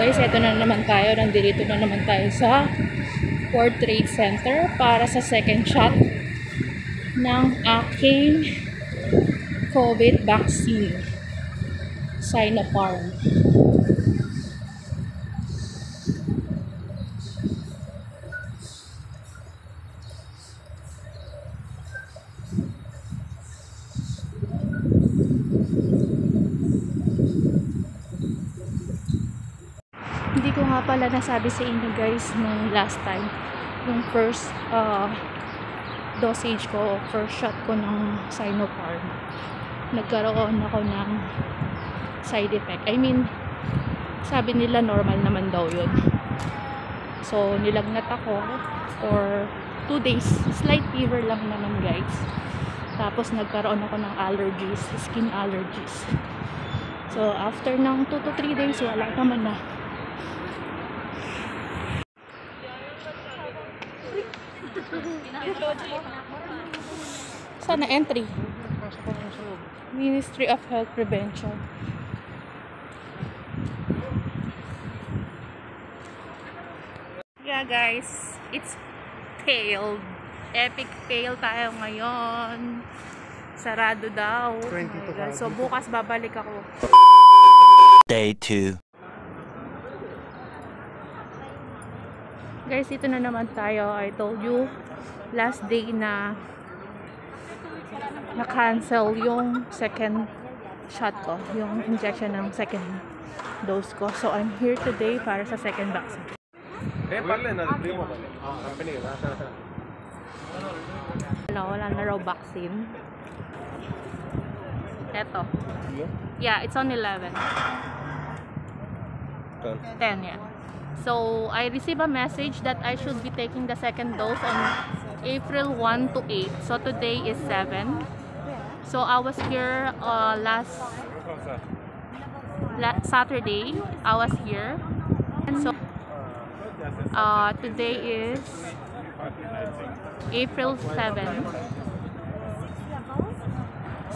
guys, eto na naman tayo. Nandito na naman tayo sa World Trade Center para sa second shot ng aking COVID vaccine. Sinopharm. Hindi ko nga pala nasabi sa inyo guys nung last time yung first uh, dosage ko, first shot ko ng Sinopharm. Nagkaroon ako ng side effect. I mean, sabi nila normal naman daw yun. So, nilagnat ako for 2 days. Slight fever lang naman guys. Tapos, nagkaroon ako ng allergies, skin allergies. So, after ng 2 to 3 days, wala naman na. Sana entry. Ministry of Health Prevention. Yeah guys, it's failed. Epic fail tayo ngayon. Sarado daw. Oh 20 my to God. five. So bukas babalik ako. Day 2. Guys, ito na naman tayo. I told you last day na na-cancel yung second shot ko. Yung injection ng second dose ko. So, I'm here today para sa second vaccine. Eh, parle na primo pala. Ah, company na sa sa. Wala, wala na raw vaccine. Eto. Yeah, it's on 11. 10, yeah. So, I received a message that I should be taking the second dose on April 1 to 8. So, today is 7. So, I was here uh, last la- Saturday. I was here. And so, uh, today is April 7.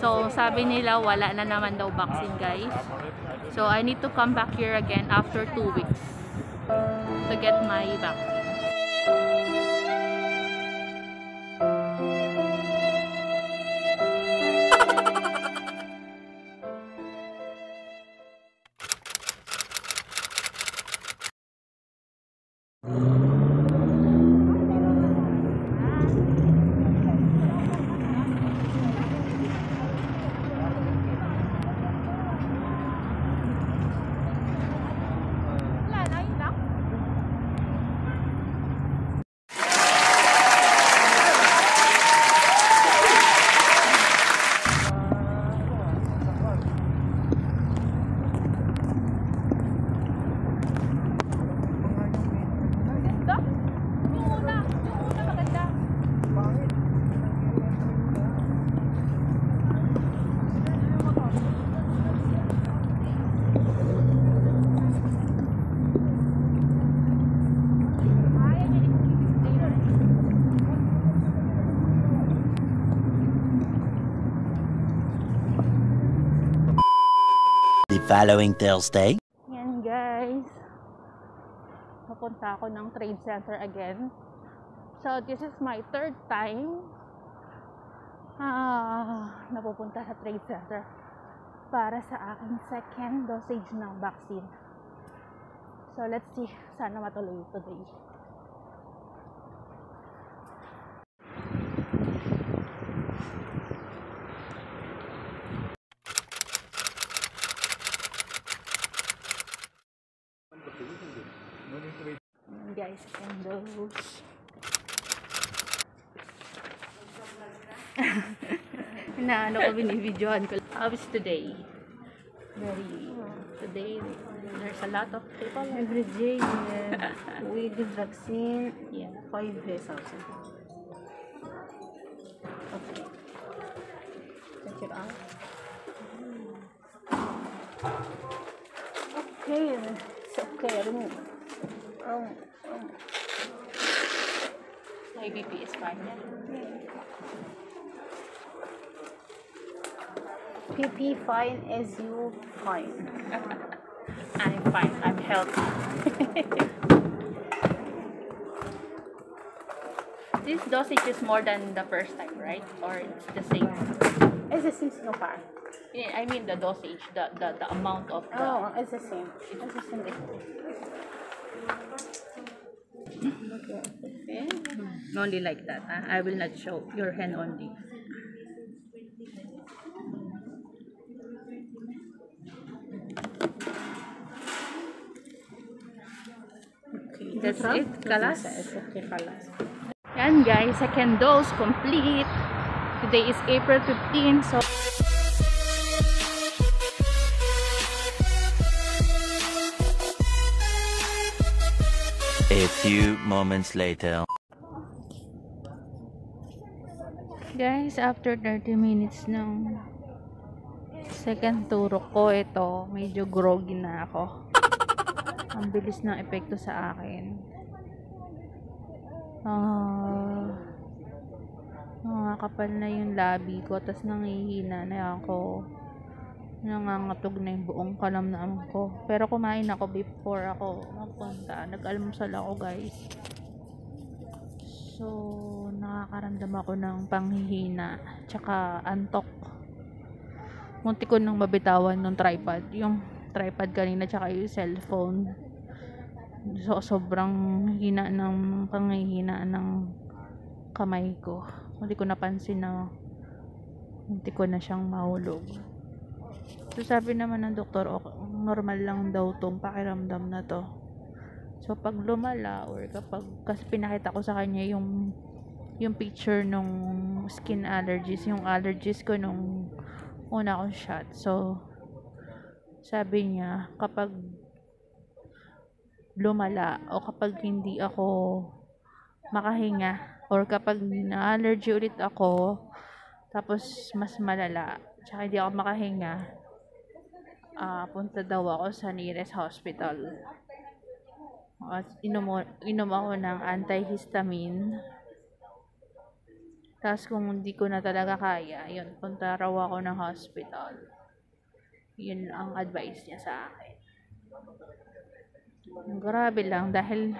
So, sabi nila wala na naman daw vaccine, guys. So, I need to come back here again after 2 weeks to get my vaccine. Following Thursday. Yan guys. Papunta ako ng trade center again. So this is my third time ah, napupunta sa trade center para sa aking second dosage ng vaccine. So let's see. Sana matuloy today. Na ano ko binibidyohan ko. How is today? Very, today, there's a lot of people. Every day uh, we give vaccine Yeah. five vessels. Okay. Check it out. Okay, it's okay. Remove. Um, um, My BP is fine. PP fine as you fine. I'm fine. I'm healthy. this dosage is more than the first time, right? Or it's the same? It's the same so far. Yeah, I mean the dosage, the, the, the amount of the... Oh, it's the same. It's the same. Okay. Only like that. ah. I will not show your hand only. That's it, kalas? It's okay, kalas. Yan guys, second dose complete. Today is April 15, so A few moments later. guys, after 30 minutes ng second turo ko, ito, medyo groggy na ako. Ang bilis ng epekto sa akin. Ah, nakakapal na yung labi ko, tas nangihina na ako. Nangangatog na yung buong kalamnaan ko. Pero kumain ako before ako magpunta. Nag-almusal ako guys. So, nakakaramdam ako ng panghihina. Tsaka antok. Munti ko nang mabitawan ng tripod. Yung tripod kanina tsaka yung cellphone. So, sobrang hina ng panghihina ng kamay ko. Hindi ko napansin na hindi ko na siyang mahulog. So, sabi naman ng doktor, okay, normal lang daw tong pakiramdam na to. So, pag lumala or kapag, kasi pinakita ko sa kanya yung yung picture nung skin allergies, yung allergies ko nung una kong shot. So, sabi niya, kapag lumala o kapag hindi ako makahinga or kapag na-allergy ulit ako tapos mas malala tsaka hindi ako makahinga ah punta daw ako sa nearest hospital. At inom, inom ako ng antihistamine. Tapos kung hindi ko na talaga kaya yun, punta raw ako ng hospital. Yun ang advice niya sa akin grabe lang dahil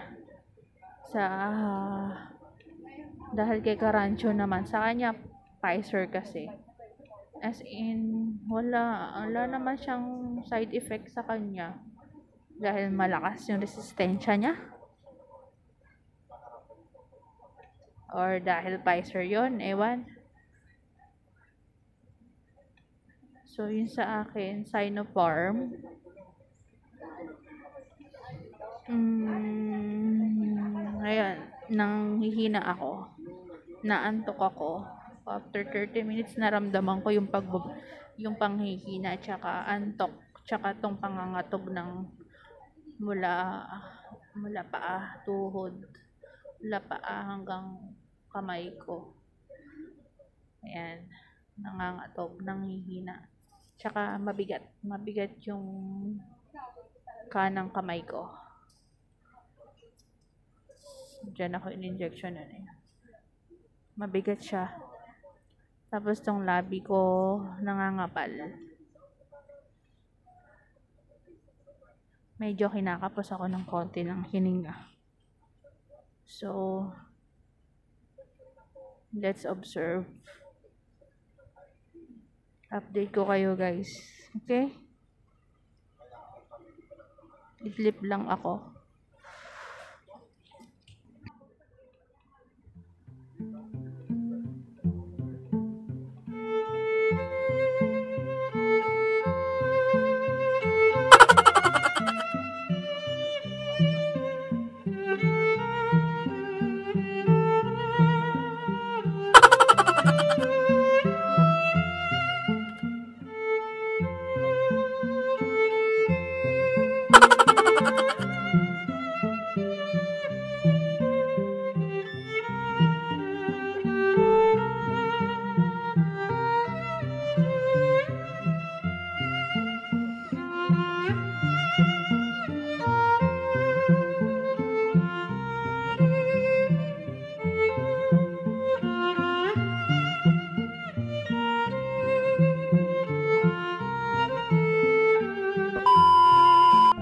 sa dahil kay Karancho naman. Sa kanya Pfizer kasi. As in wala wala naman siyang side effect sa kanya. Dahil malakas yung resistensya niya. Or dahil Pfizer yon ewan. So yun sa akin Sinopharm Mm, ayun, nang hihina ako. Naantok ako. After 30 minutes, naramdaman ko yung pag yung panghihina, tsaka antok, tsaka tong pangangatog ng mula mula paa, tuhod, mula paa hanggang kamay ko. Ayan, nangangatog, nanghihina. Tsaka mabigat, mabigat yung kanang kamay ko. Diyan ako in-injection nun eh. Mabigat siya. Tapos tong labi ko nangangapal. Medyo kinakapos ako ng konti ng hininga. So, let's observe. Update ko kayo guys. Okay? Idlip lang ako.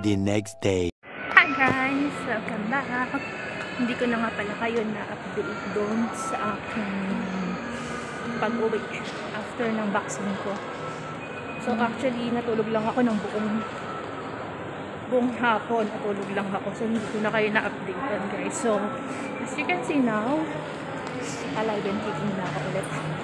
The next day. Hi guys! Welcome back! Hindi ko na nga pala kayo na-update doon sa aking pag-uwi after ng vaccine ko. So actually, natulog lang ako ng buong buong hapon. Natulog lang ako. So hindi ko na kayo na-update guys. So, as you can see now, alive and kicking na ako ulit.